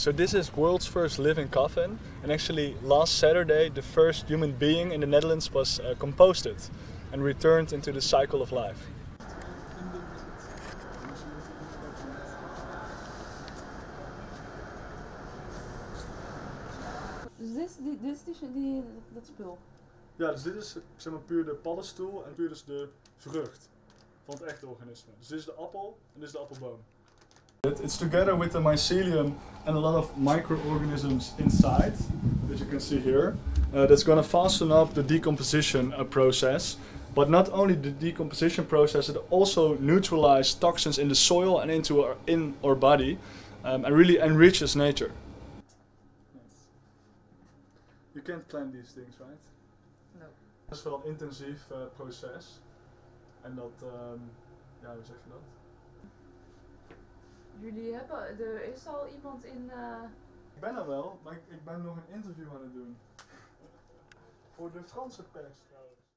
So this is world's first living coffin, and actually last Saturday the first human being in the Netherlands was uh, composted and returned into the cycle of life. Dus dit is, die, dit is die, die, dat spul. Ja, dus dit is zeg maar puur de paddenstoel en puur dus de vrucht van het echte organisme. Dus dit is de appel en dit is de appelboom. It's together with the mycelium and a lot of microorganisms inside, that you can see here, uh, that's going to fasten up the decomposition uh, process. But not only the decomposition process, it also neutralizes toxins in the soil and into our, in our body, um, and really enriches nature. You can't plant these things, right? No. Het is wel een intensief uh, proces. En dat, ehm, ja, hoe zeg je dat? Jullie hebben, er is al iemand in. eh, Ik ben er wel, maar ik, ik ben nog een interview aan het doen. Voor de Franse pers trouwens.